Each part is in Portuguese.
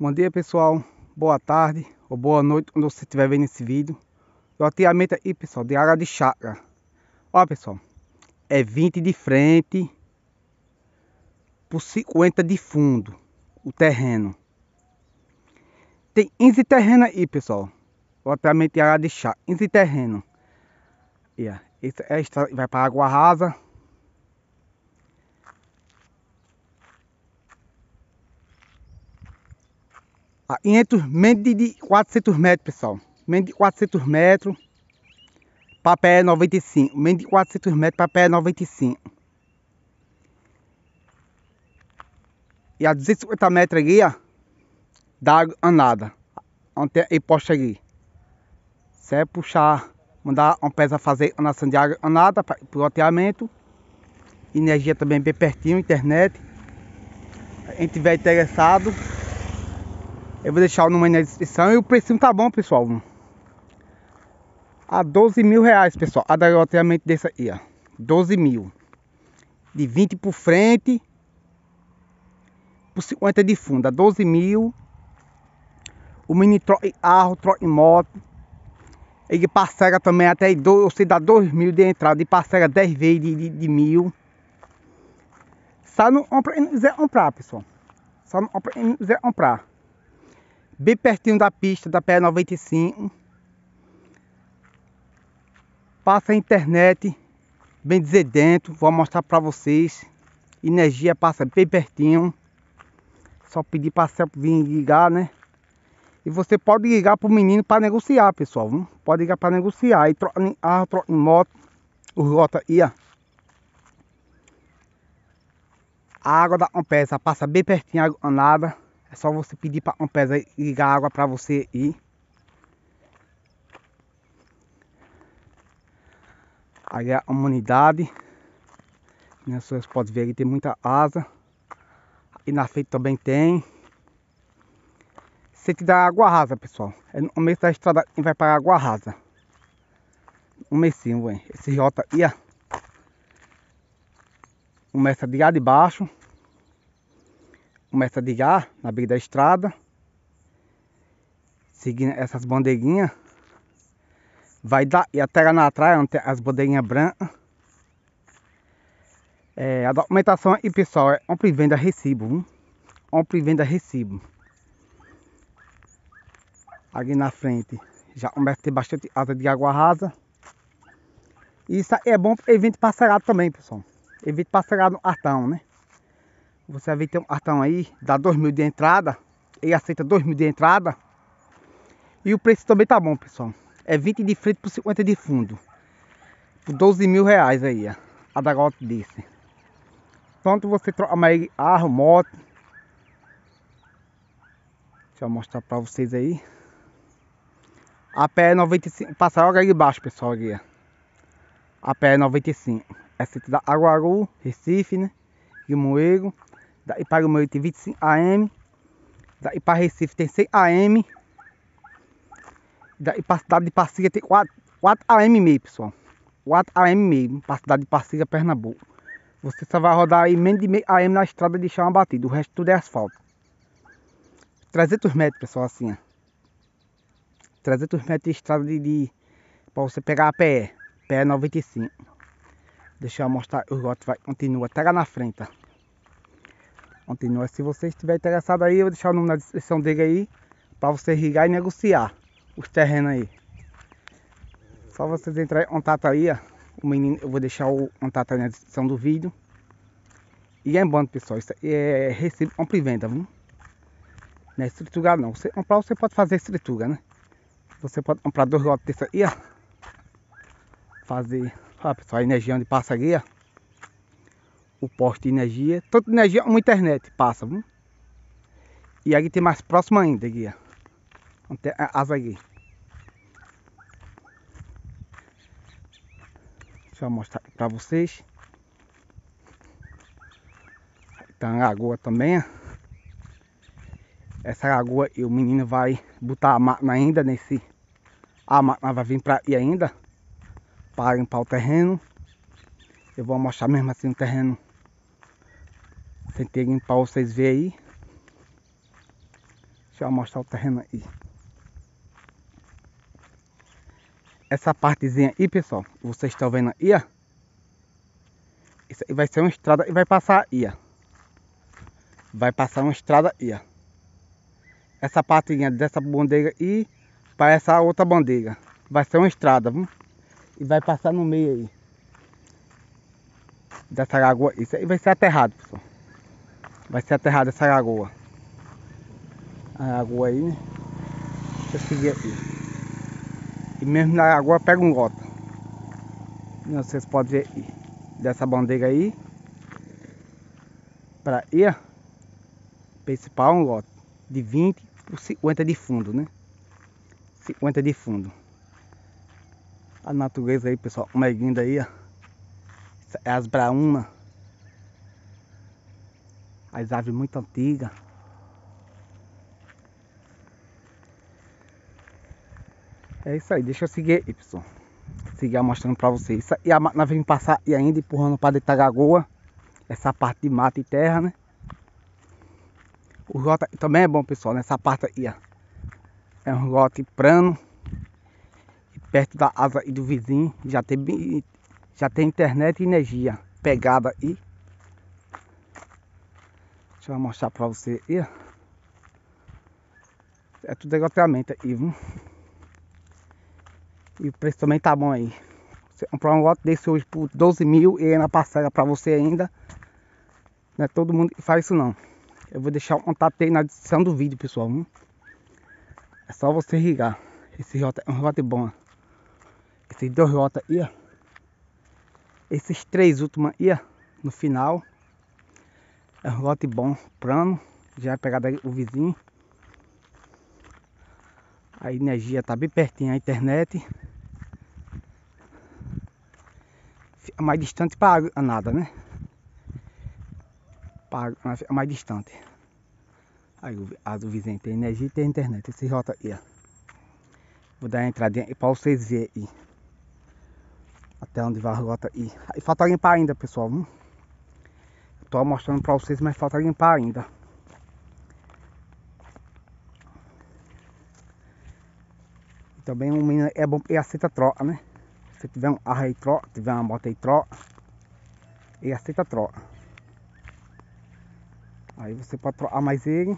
Bom dia pessoal, boa tarde ou boa noite quando você estiver vendo esse vídeo. Loteamento aí pessoal, de área de chácara. Ó pessoal, é 20 de frente por 50 de fundo o terreno. Tem 15 terreno aí pessoal. Loteamento de área de chácara, 15 terreno. E, esse é a vai para água rasa. A 500, menos de 400 metros, pessoal. Menos de 400 metros. Papel é 95. Menos de 400 metros, papel é 95. E a 250 metros aqui, ó. Da anada. Onde tem posta aqui. Se é puxar, mandar uma peça fazer anação de água anada para o loteamento. Energia também bem pertinho, internet. Quem tiver interessado, eu vou deixar o número na descrição e o precinho tá bom, pessoal. A 12 mil reais, pessoal. A loteamento desse aí, ó. 12 mil. De 20 por frente. Por 50 de fundo. A 12 mil. O mini troca carro, troca moto. Ele parcela também até dois, você dá 2 mil de entrada e parcela 10 vezes de, de, de mil. Só não quiser comprar, pessoal. Só não quiser comprar bem pertinho da pista da PE 95. Passa a internet, bem dizer dentro, vou mostrar para vocês. Energia passa bem pertinho. Só pedir para vir ligar, né? E você pode ligar para o menino para negociar, pessoal. Pode ligar para negociar. E troca em troca em moto. O rota ia. A água da Ampesa passa bem pertinho, água nada. É só você pedir para uma pesa ligar água para você ir. Aí a humanidade. Né, vocês podem ver que tem muita asa. E na frente também tem. Se te dá água rasa, pessoal. É no começo da estrada e vai para água rasa. Um mesinho, velho. Esse aí, ó. Começa de lá de baixo começa a ligar na beira da estrada, seguindo essas bandeirinhas, vai dar e até lá onde tem as bandeirinhas brancas. É, a documentação aí, pessoal, é compra e venda recibo, hein? compra e venda recibo. Aqui na frente já começa a ter bastante asa de água rasa. Isso é bom para evento parcelado também, pessoal. Evento parcelado no cartão, né? Você vai ter um cartão aí, dá 2 mil de entrada. Ele aceita 2 mil de entrada. E o preço também tá bom, pessoal. É 20 de frente por 50 de fundo. Por 12 mil reais aí, ó. A da gota desse. Tanto você troca mais carro, moto. Deixa eu mostrar pra vocês aí. A pé é 95. Passa logo aí embaixo, pessoal. Aqui, ó. A pé é 95. É centro da Aguaru, Recife, né? Limoeiro. Daí para o meu tem 25 AM. Daí para Recife tem 100 AM. Daí para a cidade de Passiga tem 4, 4 AM meio, pessoal. 4 AM meio para a cidade de Passiga, Pernambuco. Você só vai rodar aí menos de meio AM na estrada de chão batido. O resto tudo é asfalto. 300 metros, pessoal, assim, ó. 300 metros de estrada de, de para você pegar a PE. PE 95. Deixa eu mostrar, o rote vai continua até lá na frente, ó. Continua. Se você estiver interessado aí, eu vou deixar o nome na descrição dele aí. Para você ligar e negociar os terrenos aí. Só vocês entrarem em contato aí, ó. O menino, eu vou deixar o contato aí na descrição do vídeo. E é bom, pessoal. Isso é recibo compra e venda, viu? Não é estrutura não. Você comprar, você pode fazer estrutura, né? Você pode comprar dois lotes desse aí, ó. Fazer. Ó, pessoal, a energia onde passa aqui, ó o poste de energia. Tanto energia como internet passa, viu? E aqui tem mais próximo ainda, aqui, ó. Tem asa aqui. Deixa eu mostrar para vocês. Tem uma lagoa também. Essa lagoa e o menino vai botar a máquina ainda nesse... A máquina vai vir para aí ainda. Para limpar o terreno. Eu vou mostrar mesmo assim o terreno Tentei limpar, vocês verem aí. Deixa eu mostrar o terreno aí. Essa partezinha aí, pessoal, vocês estão vendo aí, ó. Isso aí vai ser uma estrada e vai passar aí, ó. Vai passar uma estrada aí, ó. Essa partezinha dessa bandeira aí para essa outra bandeira. Vai ser uma estrada, viu? E vai passar no meio aí. Dessa lagoa. Isso aí vai ser aterrado, pessoal. Vai ser aterrado essa lagoa. A lagoa aí, né? Deixa eu seguir aqui. E mesmo na água pega um gota. Vocês podem ver dessa bandeira aí. Para ir principal um lote de 20 por 50 de fundo, né? 50 de fundo. A natureza aí, pessoal, como é linda aí, ó. É as braunas. As árvores muito antigas. É isso aí, deixa eu seguir pessoal. Seguir mostrando pra vocês. Aí a máquina vem passar e ainda empurrando para dentro da gagoa. Essa parte de mata e terra, né? O rota também é bom, pessoal, nessa parte aí, ó. É um lote plano. E perto da asa e do vizinho. Já tem, já tem internet e energia pegada aí. Deixa eu mostrar pra você aí. É tudo degoteamento aí, viu? E o preço também tá bom aí. Você comprar um lote desse hoje por 12 mil e na parcela pra você ainda. Não é todo mundo que faz isso não. Eu vou deixar o contato aí na descrição do vídeo, pessoal. Hein? É só você ligar. Esse rota é um rota bom. Esses dois rotas aí, ó. Esses três últimos aí, ó. No final. É um lote bom, plano. Já vai pegar daí o vizinho. A energia tá bem pertinho a internet. Fica mais distante para nada, né? Para fica mais distante. Aí a do vizinho tem energia e tem internet. Esse rota aí, ó. Vou dar a entradinha para vocês verem aí. Até onde vai a rota aí. Aí falta limpar ainda, pessoal. Viu? Tô mostrando para vocês, mas falta limpar ainda. Também um menino é bom e aceita troca, né? Se tiver um carro aí troca, tiver uma moto aí troca, e aceita troca. Aí você pode trocar mais ele.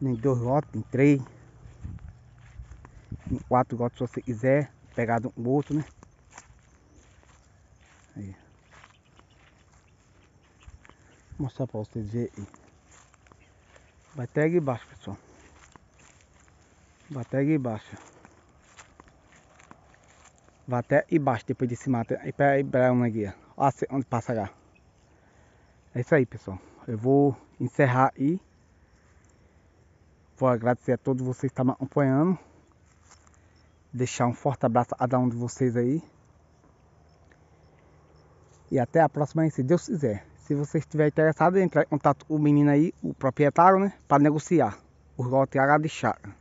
Em dois lotes, em três. Em quatro lotes se você quiser. Pegar um outro, né? Aí. Mostrar pra vocês verem Vai até aqui embaixo, pessoal. Vai até aqui embaixo. Vai até embaixo depois desse mato. Aí para Ibrahim aqui, ó. onde passa lá. É isso aí, pessoal. Eu vou encerrar aí. Vou agradecer a todos vocês que estão acompanhando. Deixar um forte abraço a cada um de vocês aí. E até a próxima se Deus quiser. Se você estiver interessado, entrar em contato com o menino aí, o proprietário, né? Para negociar o lote área de chácara.